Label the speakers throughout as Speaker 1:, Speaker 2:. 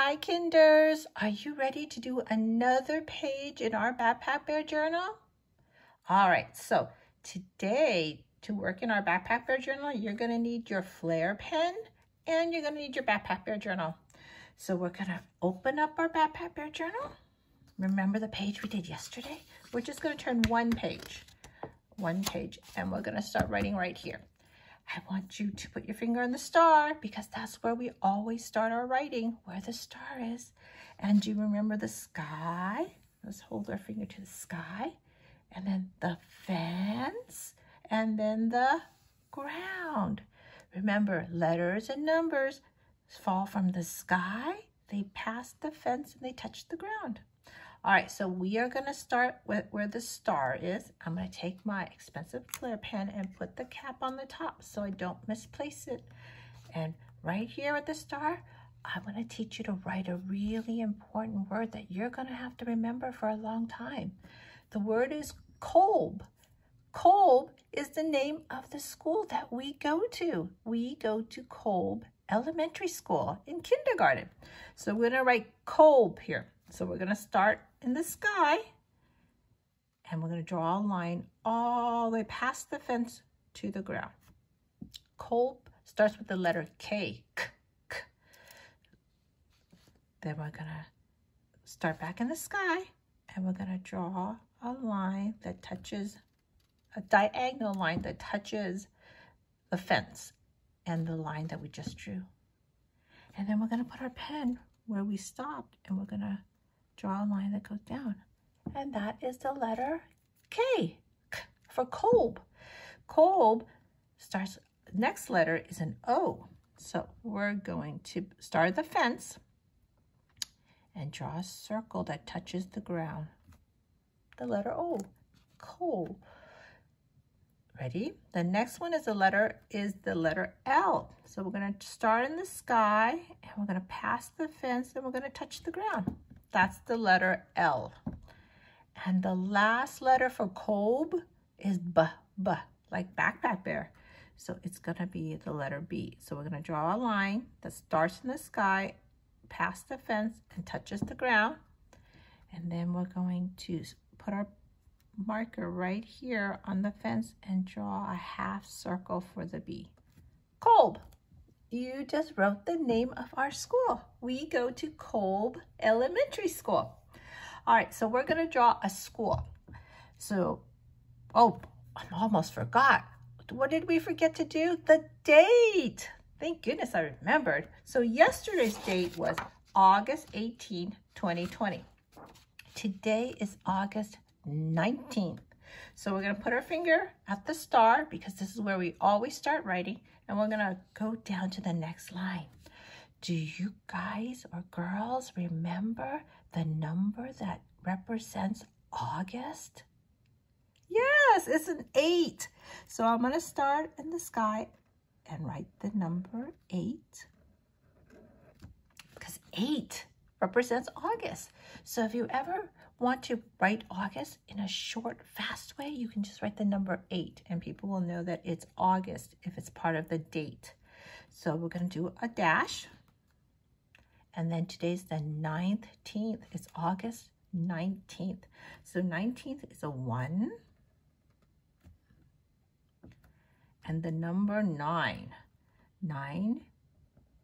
Speaker 1: Hi, Kinders. Are you ready to do another page in our Backpack Bear Journal? All right, so today to work in our Backpack Bear Journal, you're going to need your Flair pen and you're going to need your Backpack Bear Journal. So we're going to open up our Backpack Bear Journal. Remember the page we did yesterday? We're just going to turn one page, one page, and we're going to start writing right here. I want you to put your finger on the star because that's where we always start our writing, where the star is. And do you remember the sky? Let's hold our finger to the sky. And then the fence. And then the ground. Remember, letters and numbers fall from the sky. They pass the fence and they touch the ground. All right, so we are gonna start with where the star is. I'm gonna take my expensive Flair pen and put the cap on the top so I don't misplace it. And right here at the star, I'm gonna teach you to write a really important word that you're gonna have to remember for a long time. The word is Kolb. Kolb is the name of the school that we go to. We go to Kolb Elementary School in kindergarten. So we're gonna write Kolb here. So we're going to start in the sky and we're going to draw a line all the way past the fence to the ground. Kolb starts with the letter K. K, K. Then we're going to start back in the sky and we're going to draw a line that touches, a diagonal line that touches the fence and the line that we just drew. And then we're going to put our pen where we stopped and we're going to draw a line that goes down. And that is the letter K, for Kolb. Kolb starts, next letter is an O. So we're going to start the fence and draw a circle that touches the ground. The letter O, Kolb. Ready? The next one is the letter is the letter L. So we're going to start in the sky and we're going to pass the fence and we're going to touch the ground. That's the letter L. And the last letter for Kolb is B, B, like backpack bear. So it's going to be the letter B. So we're going to draw a line that starts in the sky, past the fence, and touches the ground. And then we're going to put our marker right here on the fence and draw a half circle for the B. Kolb. You just wrote the name of our school. We go to Kolb Elementary School. All right, so we're going to draw a school. So, oh, I almost forgot. What did we forget to do? The date. Thank goodness I remembered. So yesterday's date was August 18, 2020. Today is August 19th. So we're going to put our finger at the star because this is where we always start writing. And we're to go down to the next line. Do you guys or girls remember the number that represents August? Yes, it's an eight. So I'm to start in the sky and write the number eight. Because eight represents August. So if you ever want to write August in a short, fast way, you can just write the number 8 and people will know that it's August if it's part of the date. So we're going to do a dash. And then today's the 19th. It's August 19th. So 19th is a 1. And the number 9. 9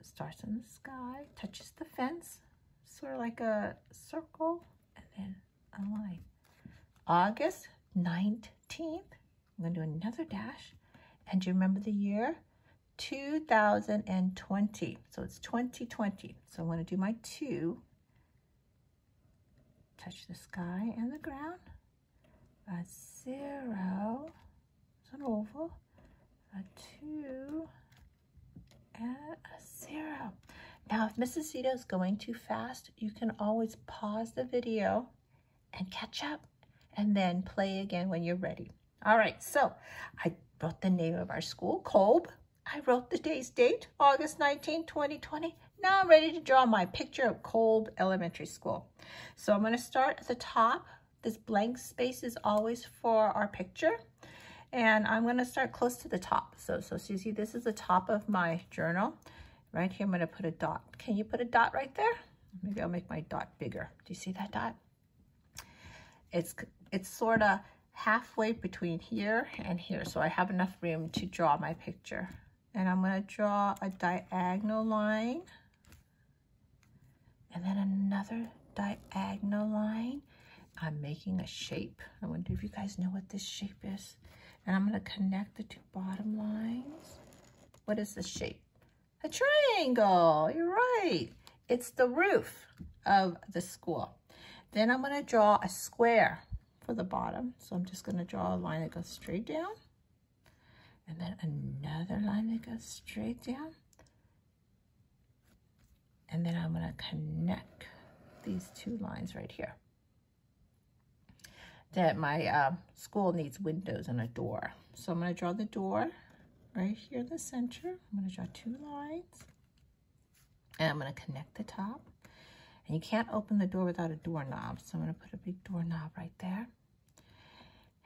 Speaker 1: starts in the sky, touches the fence, sort of like a circle and then a line. August 19th, I'm to do another dash. And do you remember the year? 2020. So it's 2020. So I'm to do my two. Touch the sky and the ground. A zero. It's an oval. A two. And a zero. Now, if Mrs. Seto is going too fast, you can always pause the video and catch up and then play again when you're ready. All right, so I wrote the name of our school, Kolb. I wrote the day's date, August 19, 2020. Now I'm ready to draw my picture of Kolb Elementary School. So I'm gonna start at the top. This blank space is always for our picture. And I'm gonna start close to the top. So, so Susie, this is the top of my journal. Right here, I'm going to put a dot. Can you put a dot right there? Maybe I'll make my dot bigger. Do you see that dot? It's, it's sort of halfway between here and here. So I have enough room to draw my picture. And I'm going to draw a diagonal line and then another diagonal line. I'm making a shape. I wonder if you guys know what this shape is. And I'm going to connect the two bottom lines. What is the shape? A triangle. You're right. It's the roof of the school. Then I'm going to draw a square for the bottom. So I'm just going to draw a line that goes straight down. And then another line that goes straight down. And then I'm going to connect these two lines right here. That my uh, school needs windows and a door. So I'm going to draw the door right here in the center. I'm going to draw two lines. And I'm going to connect the top. And you can't open the door without a doorknob. So I'm going to put a big doorknob right there.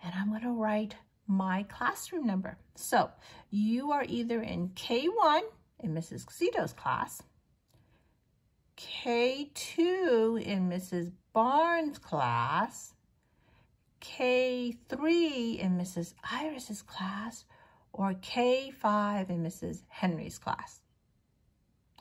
Speaker 1: And I'm going to write my classroom number. So you are either in K1 in Mrs. Seto's class, K2 in Mrs. Barnes' class, K3 in Mrs. Iris's class, or K5 in Mrs. Henry's class.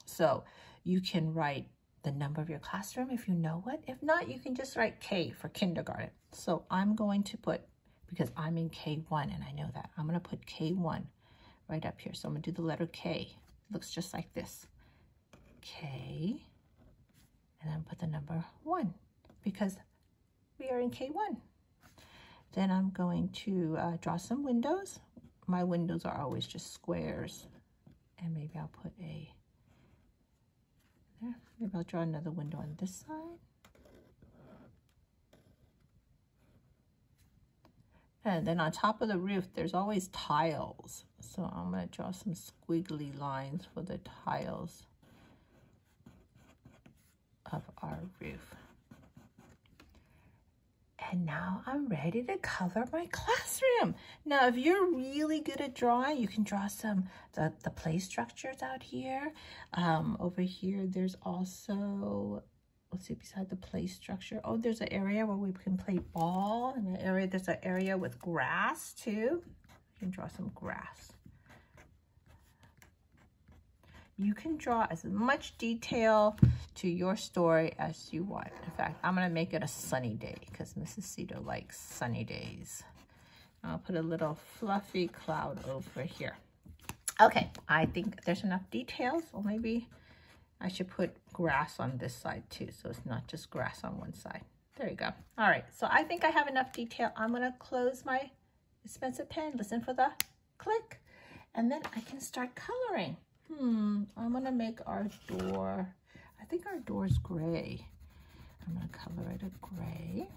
Speaker 1: So you can write the number of your classroom if you know it. If not, you can just write K for kindergarten. So I'm going to put, because I'm in K1 and I know that, I'm going to put K1 right up here. So I'm going to do the letter K. It looks just like this. K, and then put the number 1 because we are in K1. Then I'm going to uh, draw some windows. My windows are always just squares. And maybe I'll put a there. Maybe I'll draw another window on this side. And then on top of the roof, there's always tiles. So I'm to draw some squiggly lines for the tiles of our roof. And now I'm ready to color my classroom. Now, if you're really good at drawing, you can draw some, the, the play structures out here. Um, over here, there's also, let's see, beside the play structure. Oh, there's an area where we can play ball. And an area, there's an area with grass too. You can draw some grass. You can draw as much detail to your story as you want. In fact, I'm going to make it a sunny day because Mrs. Seto likes sunny days. I'll put a little fluffy cloud over here. Okay, I think there's enough details. Or maybe I should put grass on this side too, so it's not just grass on one side. There you go. All right, so I think I have enough detail. I'm to close my expensive pen, listen for the click, and then I can start coloring. Hmm, I'm gonna make our door, I think our door's gray. I'm gonna color it a gray.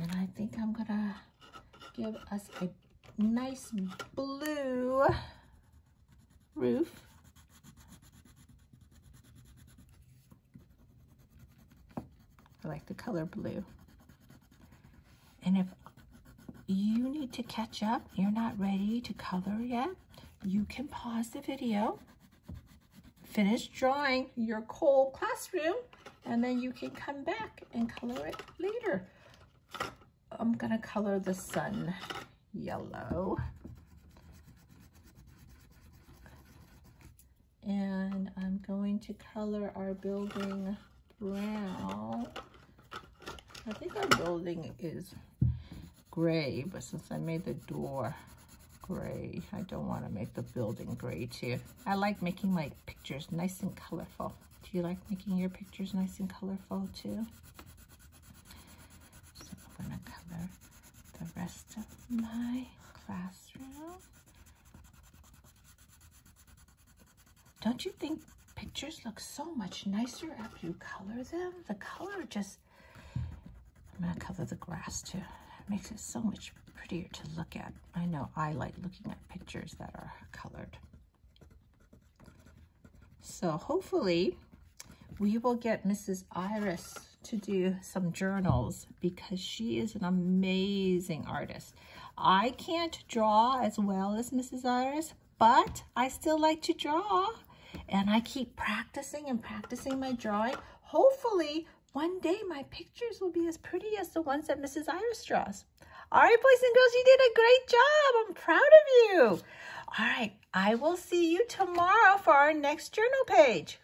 Speaker 1: And I think I'm gonna give us a nice blue roof. I like the color blue. And if you need to catch up, you're not ready to color yet, you can pause the video, finish drawing your Kolb classroom, and then you can come back and color it later. I'm gonna color the sun yellow. And I'm going to color our building brown. I think our building is gray, but since I made the door gray. I don't want to make the building gray too. I like making my pictures nice and colorful. Do you like making your pictures nice and colorful too? So I'm going to color the rest of my classroom. Don't you think pictures look so much nicer after you color them? The color just, I'm to color the grass too. It makes it so much prettier to look at. I know I like looking at pictures that are colored. So hopefully we will get Mrs. Iris to do some journals because she is an amazing artist. I can't draw as well as Mrs. Iris, but I still like to draw. and I keep practicing and practicing my drawing, hopefully one day my pictures will be as pretty as the ones that Mrs. Iris draws. All right, boys and girls, you did a great job. I'm proud of you. All right, I will see you tomorrow for our next journal page.